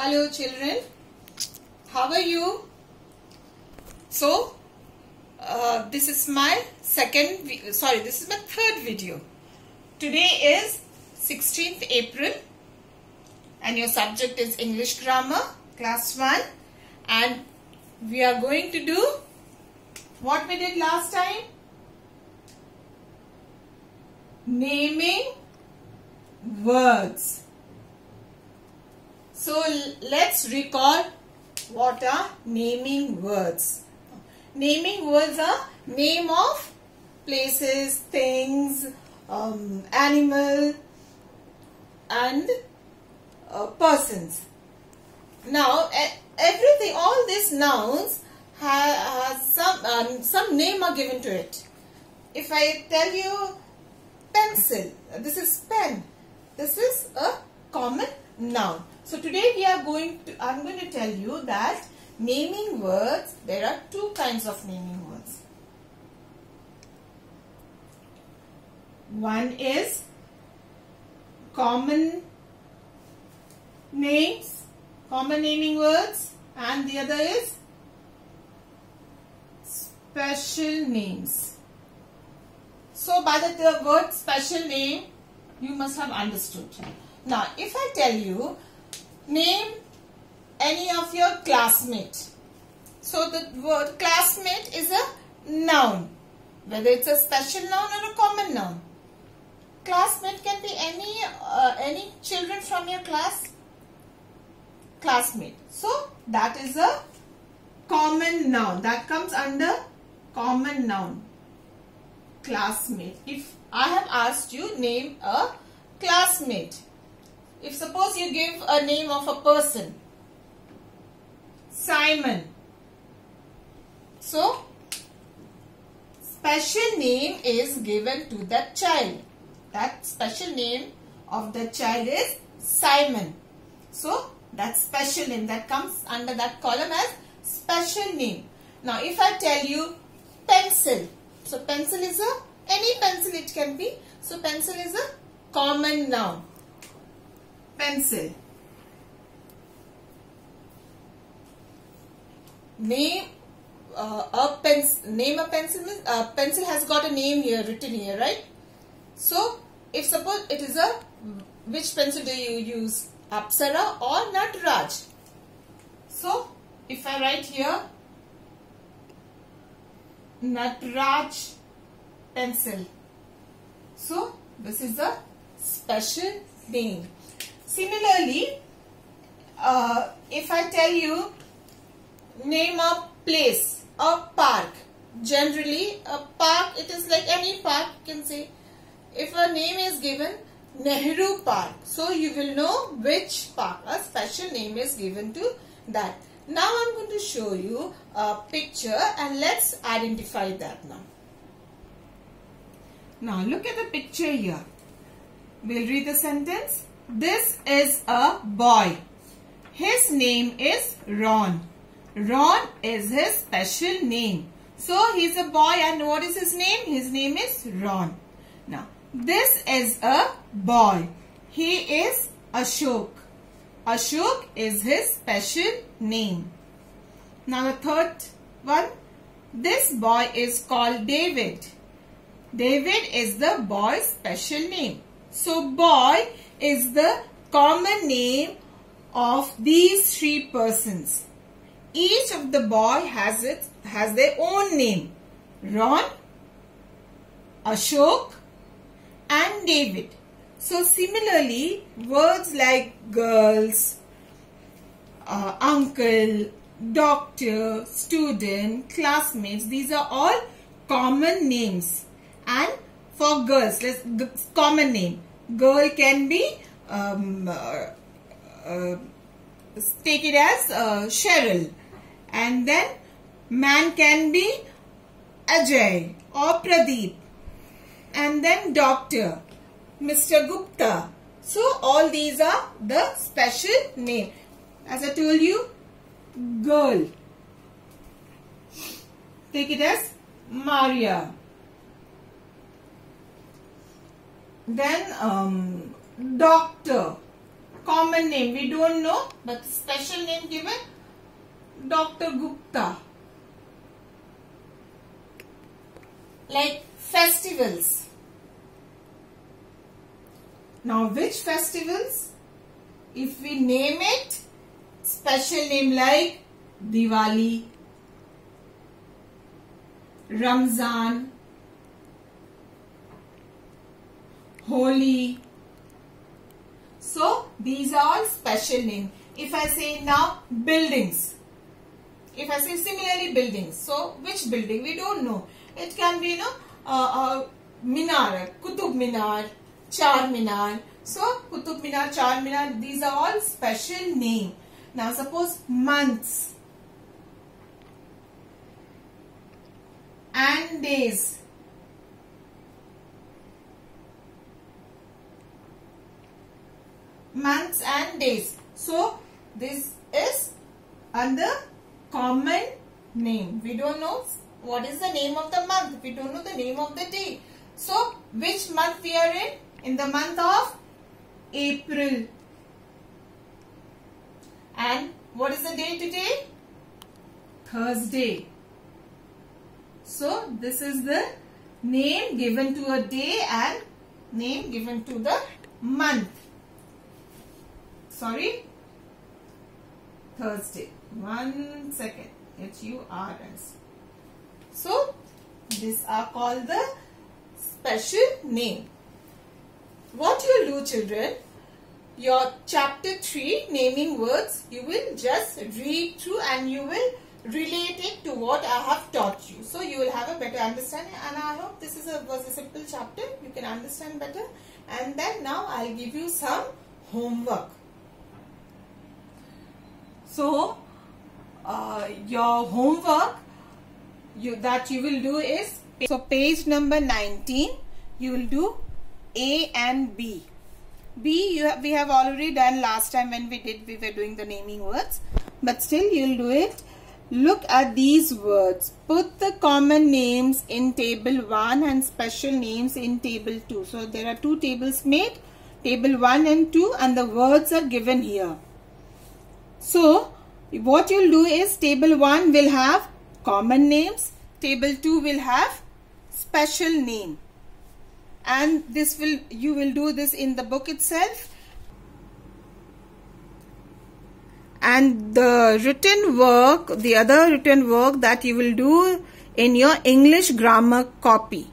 Hello children. How are you? So, uh, this is my second, sorry, this is my third video. Today is 16th April and your subject is English Grammar, class 1 and we are going to do what we did last time. Naming words. So let's recall what are naming words. Naming words are name of places, things, um, animal and uh, persons. Now everything, all these nouns ha- has some um, some name are given to it. If I tell you pencil, this is pen. This is a common noun. So today we are going to, I'm going to tell you that naming words, there are two kinds of naming words. One is common names, common naming words and the other is special names. So by the, the word special name, you must have understood. Now, if I tell you, name any of your classmate. So the word classmate is a noun, whether it's a special noun or a common noun. Classmate can be any uh, any children from your class. Classmate. So that is a common noun. That comes under common noun classmate. If I have asked you name a classmate. If suppose you give a name of a person. Simon. So special name is given to that child. That special name of the child is Simon. So that special name that comes under that column as special name. Now if I tell you pencil. So pencil is a any pencil it can be. So pencil is a common noun. Pencil. Name uh, a pencil. Name a pencil. means- Uh, pencil has got a name here written here, right? So if suppose it is a which pencil do you use? Apsara or Nataraj? So if I write here Natraj pencil. So this is a special name. Similarly, uh, if I tell you name a place, a park. Generally, a park, it is like any park, you can say. If a name is given, Nehru Park. So you will know which park. A special name is given to that. Now I'm going to show you a picture and let's identify that now. Now look at the picture here. We'll read the sentence. This is a boy. His name is Ron. Ron is his special name. So he's a boy and what is his name? His name is Ron. Now this is a boy. He is Ashok. Ashok is his special name. Now the third one. This boy is called David. David is the boy's special name. So boy is the common name of these three persons. Each of the boy has it has their own name. Ron, Ashok and David. So similarly, words like girls, uh, uncle, doctor, student, classmates, these are all common names. And for girls, let's common name. Girl can be um, uh, uh, take it as uh, Cheryl, and then man can be Ajay or Pradeep, and then doctor, Mr. Gupta. So all these are the special name. As I told you, girl. Take it as Maria. Then um, doctor. common name. We don't know, but special name given Dr. Gupta. Like festivals. Now which festivals? If we name it, special name like Diwali, Ramzan, Holi. So these are all special names. If I say now buildings, if I say similarly buildings, so which building? We don't know. It can be, you know, uh, uh, Minar, Kutub Minar, Char Minar. So, Kutub Minar, Char Minar, these are all special name. Now, suppose months and days. Months and days. So, this is under common name. We don't know what is the name of the month. We don't know the name of the day. So, which month we are in? In the month of April. And what is the day today? Thursday. So, this is the name given to a day and name given to the month. Sorry? Thursday. One second. H-U-R-S. So, these are called the special name. What you will do children, your chapter 3 naming words, you will just read through and you will relate it to what I have taught you. So, you will have a better understanding and I hope this is a, was a simple chapter. You can understand better and then now I will give you some homework. So, uh, your homework you that you will do is so page number 19 you will do A and B. B you have, we have already done last time when we did we were doing the naming words but still you will do it. Look at these words. Put the common names in table 1 and special names in table 2. So there are two tables made table 1 and 2 and the words are given here. So what you'll do is table 1 will have common names. Table 2 will have special name. And this will, you will do this in the book itself. And the written work, the other written work that you will do in your English grammar copy.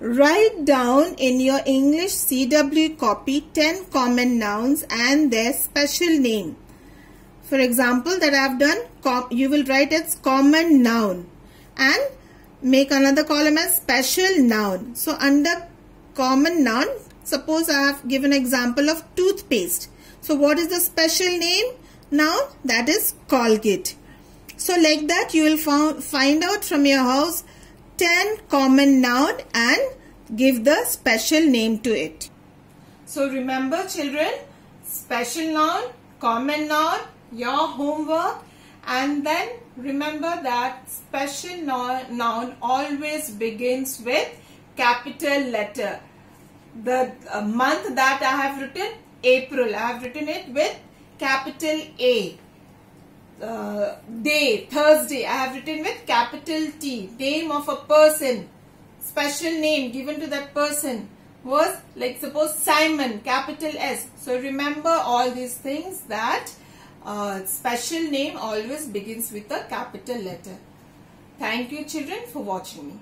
Write down in your English CW copy 10 common nouns and their special name. For example, that I have done, you will write as common noun and make another column as special noun. So, under common noun, suppose I have given example of toothpaste. So, what is the special name? Noun that is Colgate. So, like that you will find out from your house 10 common noun and give the special name to it. So, remember children, special noun, common noun, your homework and then remember that special noun always begins with capital letter. The uh, month that I have written April, I have written it with capital A. Uh, day, Thursday, I have written with capital T. Name of a person, special name given to that person was like suppose Simon, capital S. So remember all these things that uh, special name always begins with a capital letter. Thank you children for watching me.